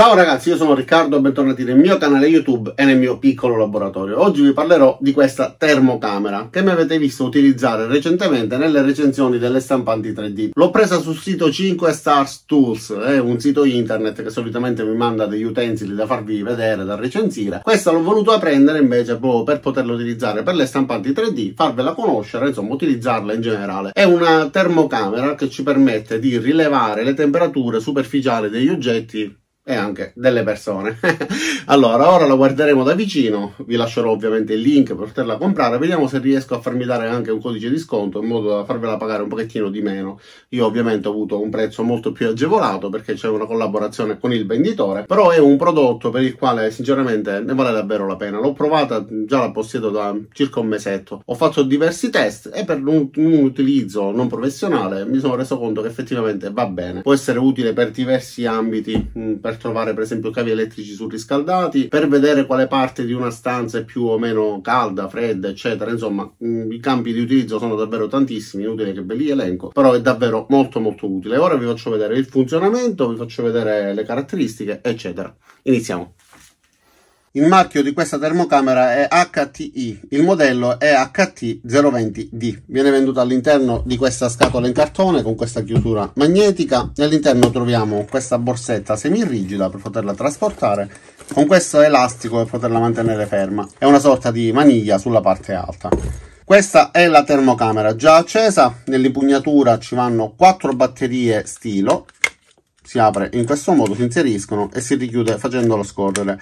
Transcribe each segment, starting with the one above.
Ciao ragazzi, io sono Riccardo, bentornati nel mio canale YouTube e nel mio piccolo laboratorio. Oggi vi parlerò di questa termocamera che mi avete visto utilizzare recentemente nelle recensioni delle stampanti 3D. L'ho presa sul sito 5 Stars Tools, è un sito internet che solitamente mi manda degli utensili da farvi vedere, da recensire. Questa l'ho voluta prendere invece proprio per poterla utilizzare per le stampanti 3D, farvela conoscere, insomma utilizzarla in generale. È una termocamera che ci permette di rilevare le temperature superficiali degli oggetti e anche delle persone. allora, ora la guarderemo da vicino, vi lascerò ovviamente il link per poterla comprare, vediamo se riesco a farmi dare anche un codice di sconto in modo da farvela pagare un pochettino di meno. Io ovviamente ho avuto un prezzo molto più agevolato perché c'è una collaborazione con il venditore, però è un prodotto per il quale sinceramente ne vale davvero la pena. L'ho provata, già la possiedo da circa un mesetto, ho fatto diversi test e per un, un utilizzo non professionale mi sono reso conto che effettivamente va bene. Può essere utile per diversi ambiti, mm, per trovare per esempio cavi elettrici surriscaldati, per vedere quale parte di una stanza è più o meno calda, fredda, eccetera. Insomma, mm, i campi di utilizzo sono davvero tantissimi, inutile che ve li elenco, però è davvero molto molto utile. Ora vi faccio vedere il funzionamento, vi faccio vedere le caratteristiche, eccetera. Iniziamo. Il marchio di questa termocamera è HTI, il modello è HT020D. Viene venduto all'interno di questa scatola in cartone con questa chiusura magnetica. All'interno troviamo questa borsetta semirigida per poterla trasportare con questo elastico per poterla mantenere ferma. È una sorta di maniglia sulla parte alta. Questa è la termocamera già accesa, nell'impugnatura ci vanno quattro batterie stilo, si apre in questo modo, si inseriscono e si richiude facendolo scorrere.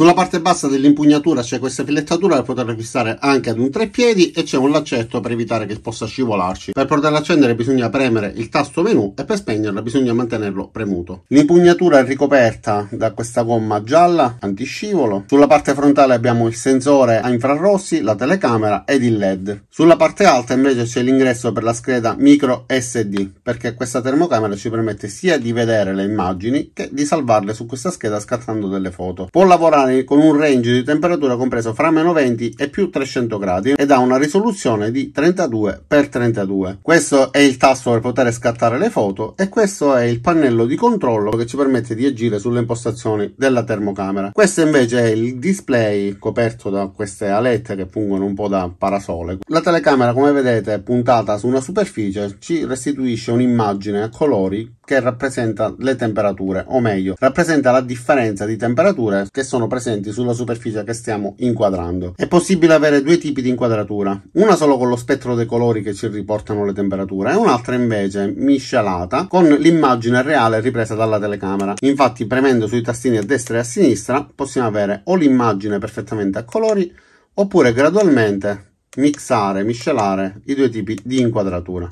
Sulla parte bassa dell'impugnatura c'è questa filettatura per poterla fissare anche ad un treppiedi e c'è un laccetto per evitare che possa scivolarci. Per poterla accendere bisogna premere il tasto menu e per spegnerla bisogna mantenerlo premuto. L'impugnatura è ricoperta da questa gomma gialla antiscivolo. Sulla parte frontale abbiamo il sensore a infrarossi, la telecamera ed il LED. Sulla parte alta invece c'è l'ingresso per la scheda micro SD perché questa termocamera ci permette sia di vedere le immagini che di salvarle su questa scheda scattando delle foto. Può lavorare con un range di temperatura compreso fra meno 20 e più 300 gradi ed ha una risoluzione di 32 x 32. Questo è il tasto per poter scattare le foto e questo è il pannello di controllo che ci permette di agire sulle impostazioni della termocamera. Questo invece è il display coperto da queste alette che fungono un po' da parasole. La telecamera come vedete puntata su una superficie ci restituisce un'immagine a colori che rappresenta le temperature o meglio rappresenta la differenza di temperature che sono presenti sulla superficie che stiamo inquadrando. È possibile avere due tipi di inquadratura, una solo con lo spettro dei colori che ci riportano le temperature e un'altra invece miscelata con l'immagine reale ripresa dalla telecamera. Infatti premendo sui tastini a destra e a sinistra possiamo avere o l'immagine perfettamente a colori oppure gradualmente mixare, miscelare i due tipi di inquadratura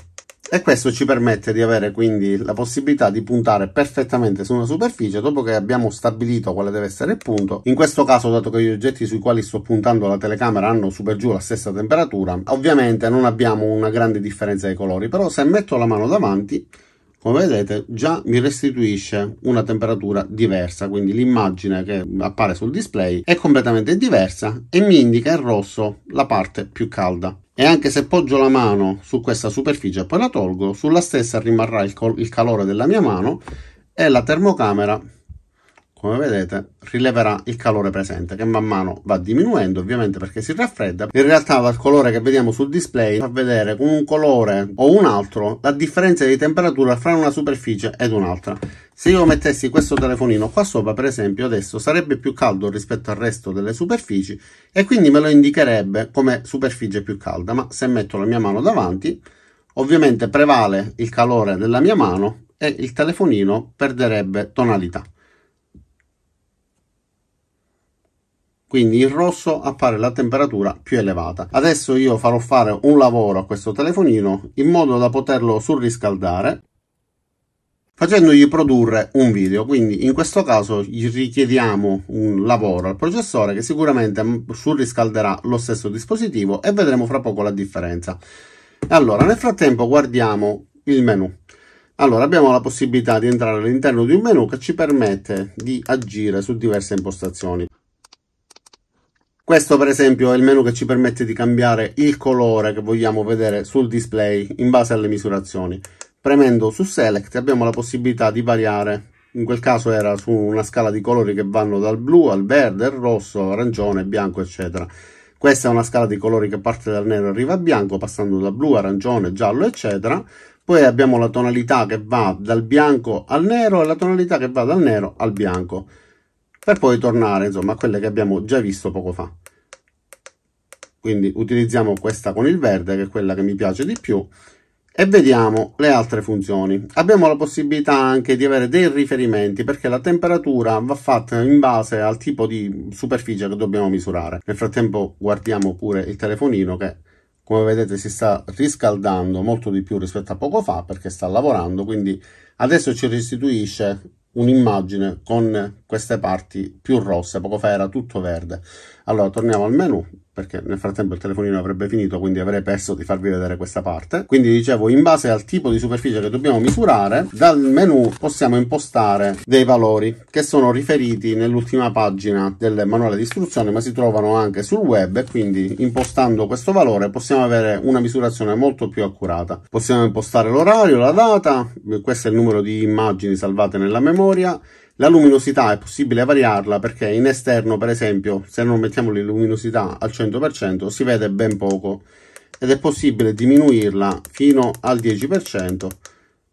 e questo ci permette di avere quindi la possibilità di puntare perfettamente su una superficie dopo che abbiamo stabilito quale deve essere il punto. In questo caso dato che gli oggetti sui quali sto puntando la telecamera hanno su per giù la stessa temperatura ovviamente non abbiamo una grande differenza di colori però se metto la mano davanti come vedete già mi restituisce una temperatura diversa quindi l'immagine che appare sul display è completamente diversa e mi indica in rosso la parte più calda. E anche se poggio la mano su questa superficie e poi la tolgo, sulla stessa rimarrà il, il calore della mia mano e la termocamera come vedete rileverà il calore presente che man mano va diminuendo ovviamente perché si raffredda. In realtà dal colore che vediamo sul display fa vedere con un colore o un altro la differenza di temperatura fra una superficie ed un'altra. Se io mettessi questo telefonino qua sopra per esempio adesso sarebbe più caldo rispetto al resto delle superfici e quindi me lo indicherebbe come superficie più calda ma se metto la mia mano davanti ovviamente prevale il calore della mia mano e il telefonino perderebbe tonalità quindi in rosso appare la temperatura più elevata. Adesso io farò fare un lavoro a questo telefonino in modo da poterlo surriscaldare facendogli produrre un video. Quindi in questo caso gli richiediamo un lavoro al processore che sicuramente surriscalderà lo stesso dispositivo e vedremo fra poco la differenza. Allora nel frattempo guardiamo il menu. Allora abbiamo la possibilità di entrare all'interno di un menu che ci permette di agire su diverse impostazioni questo per esempio è il menu che ci permette di cambiare il colore che vogliamo vedere sul display in base alle misurazioni. Premendo su Select abbiamo la possibilità di variare in quel caso era su una scala di colori che vanno dal blu al verde, al rosso, arancione, bianco, eccetera. Questa è una scala di colori che parte dal nero e arriva a bianco, passando da blu, arancione, giallo, eccetera. Poi abbiamo la tonalità che va dal bianco al nero e la tonalità che va dal nero al bianco, per poi tornare insomma a quelle che abbiamo già visto poco fa. Quindi utilizziamo questa con il verde, che è quella che mi piace di più, e vediamo le altre funzioni. Abbiamo la possibilità anche di avere dei riferimenti perché la temperatura va fatta in base al tipo di superficie che dobbiamo misurare. Nel frattempo guardiamo pure il telefonino che come vedete si sta riscaldando molto di più rispetto a poco fa perché sta lavorando quindi adesso ci restituisce un'immagine con queste parti più rosse poco fa era tutto verde. Allora torniamo al menu perché nel frattempo il telefonino avrebbe finito, quindi avrei perso di farvi vedere questa parte. Quindi dicevo, in base al tipo di superficie che dobbiamo misurare, dal menu possiamo impostare dei valori che sono riferiti nell'ultima pagina del manuale di istruzione, ma si trovano anche sul web e quindi impostando questo valore possiamo avere una misurazione molto più accurata. Possiamo impostare l'orario, la data, questo è il numero di immagini salvate nella memoria, la luminosità è possibile variarla perché in esterno, per esempio, se non mettiamo la luminosità al 100% si vede ben poco ed è possibile diminuirla fino al 10%,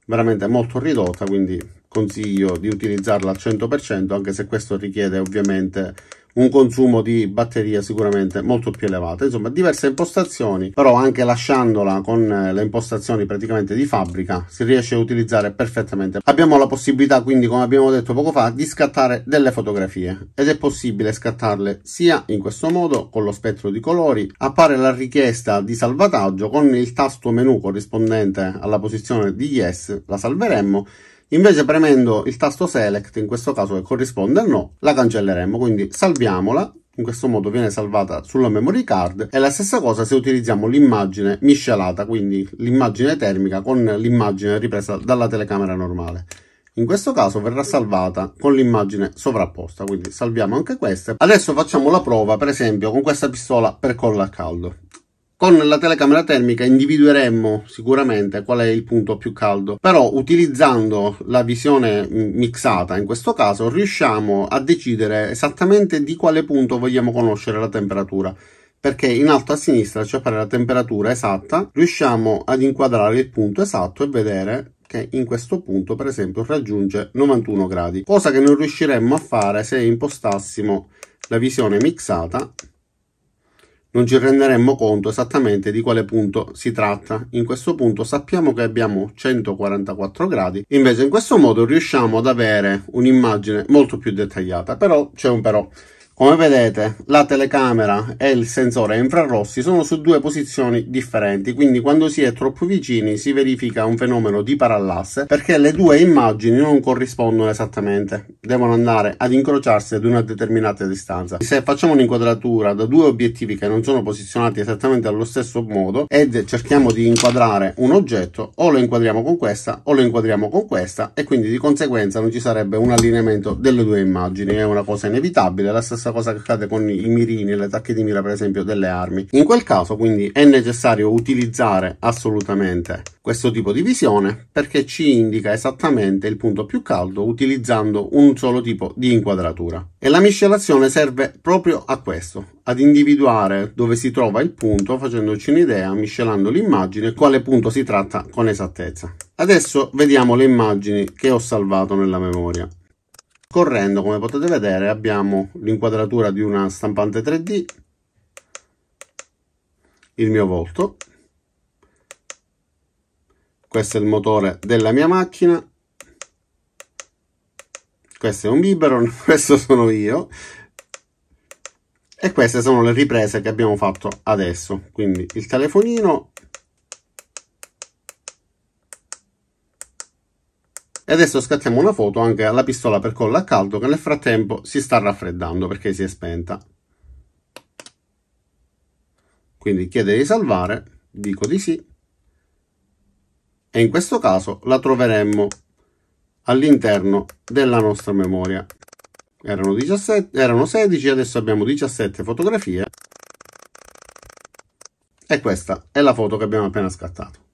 veramente molto ridotta, quindi consiglio di utilizzarla al 100% anche se questo richiede ovviamente un consumo di batteria sicuramente molto più elevato. Insomma, diverse impostazioni, però anche lasciandola con eh, le impostazioni praticamente di fabbrica si riesce a utilizzare perfettamente. Abbiamo la possibilità quindi, come abbiamo detto poco fa, di scattare delle fotografie ed è possibile scattarle sia in questo modo con lo spettro di colori, appare la richiesta di salvataggio con il tasto menu corrispondente alla posizione di yes, la salveremmo Invece premendo il tasto select, in questo caso che corrisponde al no, la cancelleremo, quindi salviamola, in questo modo viene salvata sulla memory card e la stessa cosa se utilizziamo l'immagine miscelata, quindi l'immagine termica con l'immagine ripresa dalla telecamera normale. In questo caso verrà salvata con l'immagine sovrapposta, quindi salviamo anche queste. Adesso facciamo la prova, per esempio, con questa pistola per collo a caldo. Con la telecamera termica individueremmo sicuramente qual è il punto più caldo, però utilizzando la visione mixata in questo caso riusciamo a decidere esattamente di quale punto vogliamo conoscere la temperatura perché in alto a sinistra ci appare la temperatura esatta, riusciamo ad inquadrare il punto esatto e vedere che in questo punto per esempio raggiunge 91 gradi, cosa che non riusciremmo a fare se impostassimo la visione mixata non ci renderemmo conto esattamente di quale punto si tratta. In questo punto sappiamo che abbiamo 144 gradi, invece in questo modo riusciamo ad avere un'immagine molto più dettagliata, però c'è un però. Come vedete la telecamera e il sensore infrarossi sono su due posizioni differenti, quindi quando si è troppo vicini si verifica un fenomeno di parallasse perché le due immagini non corrispondono esattamente, devono andare ad incrociarsi ad una determinata distanza. Se facciamo un'inquadratura da due obiettivi che non sono posizionati esattamente allo stesso modo ed cerchiamo di inquadrare un oggetto, o lo inquadriamo con questa o lo inquadriamo con questa e quindi di conseguenza non ci sarebbe un allineamento delle due immagini, è una cosa inevitabile, la stessa stessa cosa che accade con i mirini, le tacche di mira per esempio delle armi. In quel caso quindi è necessario utilizzare assolutamente questo tipo di visione perché ci indica esattamente il punto più caldo utilizzando un solo tipo di inquadratura. E la miscelazione serve proprio a questo, ad individuare dove si trova il punto facendoci un'idea miscelando l'immagine quale punto si tratta con esattezza. Adesso vediamo le immagini che ho salvato nella memoria. Scorrendo, come potete vedere, abbiamo l'inquadratura di una stampante 3D, il mio volto, questo è il motore della mia macchina, questo è un biberon, questo sono io, e queste sono le riprese che abbiamo fatto adesso, quindi il telefonino E adesso scattiamo una foto anche alla pistola per collo a caldo che nel frattempo si sta raffreddando perché si è spenta. Quindi chiede di salvare, dico di sì. E in questo caso la troveremmo all'interno della nostra memoria. Erano, 17, erano 16, adesso abbiamo 17 fotografie. E questa è la foto che abbiamo appena scattato.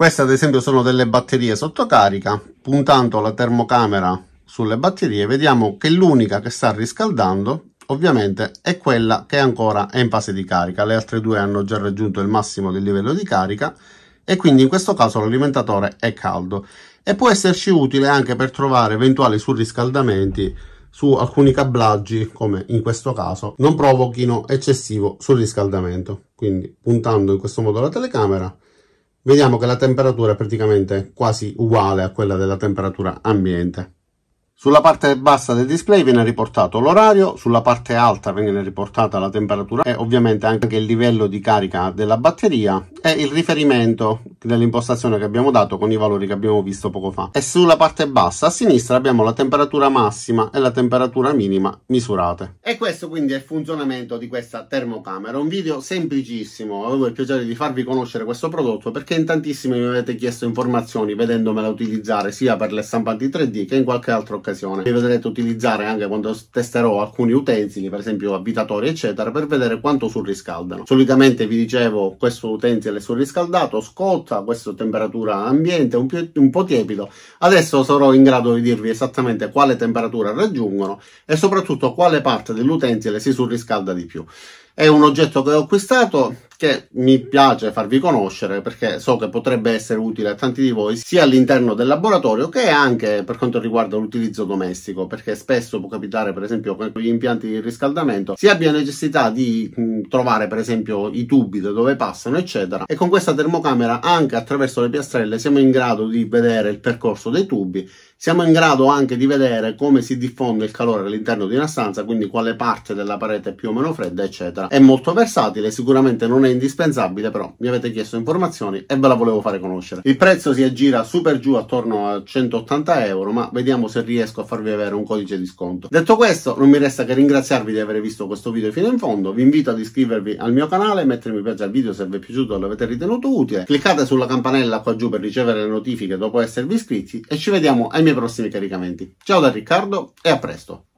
Queste ad esempio sono delle batterie sotto carica, puntando la termocamera sulle batterie. Vediamo che l'unica che sta riscaldando ovviamente è quella che ancora è in fase di carica. Le altre due hanno già raggiunto il massimo del livello di carica e quindi in questo caso l'alimentatore è caldo. E può esserci utile anche per trovare eventuali surriscaldamenti su alcuni cablaggi come in questo caso. Non provochino eccessivo surriscaldamento. Quindi puntando in questo modo la telecamera vediamo che la temperatura è praticamente quasi uguale a quella della temperatura ambiente sulla parte bassa del display viene riportato l'orario, sulla parte alta viene riportata la temperatura e ovviamente anche il livello di carica della batteria e il riferimento dell'impostazione che abbiamo dato con i valori che abbiamo visto poco fa. E sulla parte bassa a sinistra abbiamo la temperatura massima e la temperatura minima misurate. E questo quindi è il funzionamento di questa termocamera. Un video semplicissimo, avevo il piacere di farvi conoscere questo prodotto perché in tantissimi mi avete chiesto informazioni vedendomela utilizzare sia per le stampanti 3D che in qualche altra occasione occasione. Li vedrete utilizzare anche quando testerò alcuni utensili, per esempio abitatori, eccetera, per vedere quanto surriscaldano. Solitamente vi dicevo questo utensile è surriscaldato, scotta, questa temperatura ambiente, un, un po' tiepido. Adesso sarò in grado di dirvi esattamente quale temperatura raggiungono e soprattutto quale parte dell'utensile si surriscalda di più. È un oggetto che ho acquistato che mi piace farvi conoscere perché so che potrebbe essere utile a tanti di voi sia all'interno del laboratorio che anche per quanto riguarda l'utilizzo domestico perché spesso può capitare per esempio con gli impianti di riscaldamento si abbia necessità di mh, trovare per esempio i tubi da dove passano eccetera. E con questa termocamera anche attraverso le piastrelle siamo in grado di vedere il percorso dei tubi siamo in grado anche di vedere come si diffonde il calore all'interno di una stanza quindi quale parte della parete è più o meno fredda eccetera è molto versatile sicuramente non è indispensabile, però mi avete chiesto informazioni e ve la volevo fare conoscere. Il prezzo si aggira su per giù attorno a 180 euro, ma vediamo se riesco a farvi avere un codice di sconto. Detto questo, non mi resta che ringraziarvi di aver visto questo video fino in fondo, vi invito ad iscrivervi al mio canale, mettere mi piace al video se vi è piaciuto e l'avete ritenuto utile, cliccate sulla campanella qua giù per ricevere le notifiche dopo esservi iscritti e ci vediamo ai miei prossimi caricamenti. Ciao da Riccardo e a presto!